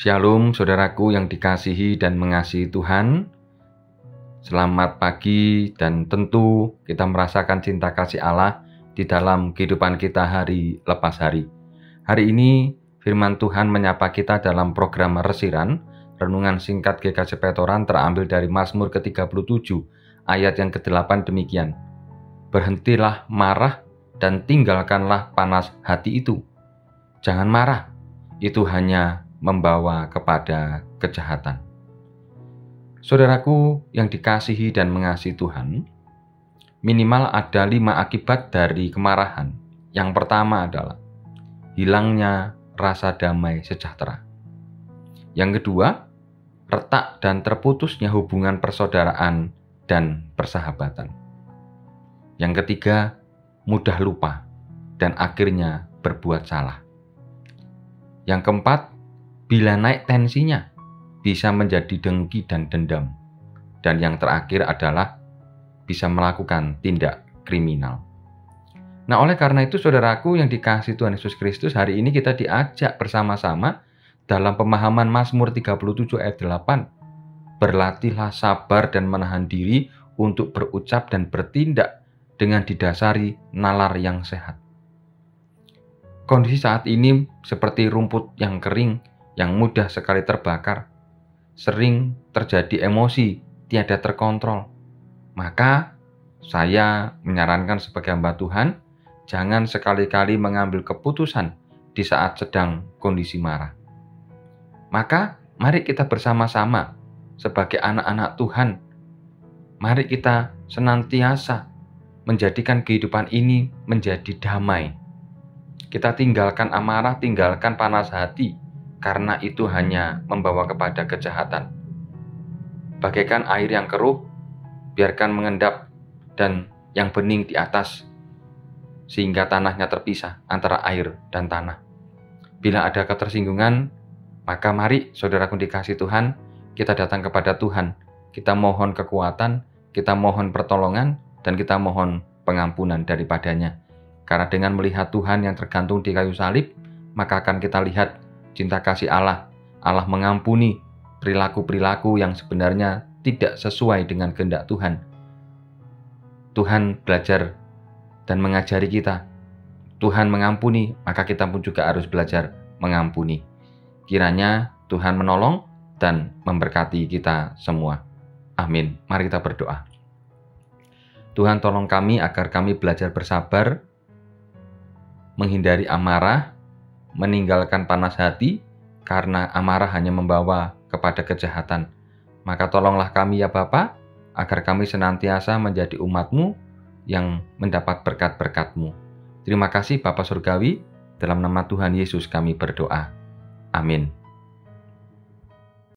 Shalom saudaraku yang dikasihi dan mengasihi Tuhan. Selamat pagi dan tentu kita merasakan cinta kasih Allah di dalam kehidupan kita hari lepas hari. Hari ini firman Tuhan menyapa kita dalam program Resiran, renungan singkat GKC Petoran terambil dari Mazmur ke-37 ayat yang ke-8 demikian. Berhentilah marah dan tinggalkanlah panas hati itu. Jangan marah, itu hanya membawa kepada kejahatan. Saudaraku yang dikasihi dan mengasihi Tuhan, minimal ada lima akibat dari kemarahan. Yang pertama adalah hilangnya rasa damai sejahtera. Yang kedua, retak dan terputusnya hubungan persaudaraan dan persahabatan. Yang ketiga, mudah lupa dan akhirnya berbuat salah. Yang keempat, Bila naik tensinya, bisa menjadi dengki dan dendam. Dan yang terakhir adalah bisa melakukan tindak kriminal. Nah, oleh karena itu, saudaraku yang dikasih Tuhan Yesus Kristus, hari ini kita diajak bersama-sama dalam pemahaman Mazmur 37 ayat 8. Berlatihlah sabar dan menahan diri untuk berucap dan bertindak dengan didasari nalar yang sehat. Kondisi saat ini seperti rumput yang kering yang mudah sekali terbakar, sering terjadi emosi tiada terkontrol. Maka saya menyarankan sebagai hamba Tuhan, jangan sekali-kali mengambil keputusan di saat sedang kondisi marah. Maka mari kita bersama-sama sebagai anak-anak Tuhan, mari kita senantiasa menjadikan kehidupan ini menjadi damai. Kita tinggalkan amarah, tinggalkan panas hati, karena itu hanya membawa kepada kejahatan. Bagaikan air yang keruh, biarkan mengendap dan yang bening di atas, sehingga tanahnya terpisah antara air dan tanah. Bila ada ketersinggungan, maka mari saudaraku dikasih Tuhan, kita datang kepada Tuhan, kita mohon kekuatan, kita mohon pertolongan, dan kita mohon pengampunan daripadanya. Karena dengan melihat Tuhan yang tergantung di kayu salib, maka akan kita lihat cinta kasih Allah. Allah mengampuni perilaku-perilaku yang sebenarnya tidak sesuai dengan kehendak Tuhan. Tuhan belajar dan mengajari kita. Tuhan mengampuni, maka kita pun juga harus belajar mengampuni. Kiranya Tuhan menolong dan memberkati kita semua. Amin. Mari kita berdoa. Tuhan tolong kami agar kami belajar bersabar, menghindari amarah, meninggalkan panas hati, karena amarah hanya membawa kepada kejahatan. Maka tolonglah kami ya Bapa, agar kami senantiasa menjadi umatmu yang mendapat berkat-berkatmu. Terima kasih Bapak Surgawi, dalam nama Tuhan Yesus kami berdoa. Amin.